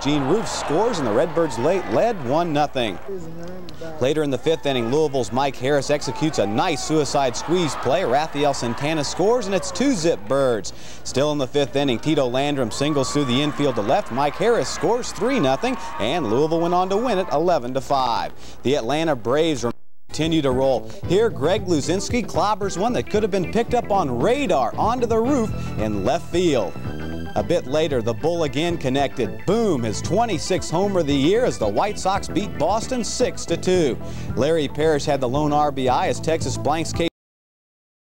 Gene Roof scores, and the Redbirds late led 1-0. Later in the fifth inning, Louisville's Mike Harris executes a nice suicide squeeze play. Rafael Santana scores, and it's two-zip Birds. Still in the fifth inning, Tito Landrum singles through the infield to left. Mike Harris scores 3-0, and Louisville went on to win it 11-5. The Atlanta Braves continue to roll. Here, Greg Luzinski clobbers one that could have been picked up on radar onto the roof in left field. A bit later, the Bull again connected. Boom, his 26th homer of the year as the White Sox beat Boston 6-2. Larry Parrish had the lone RBI as Texas Blanks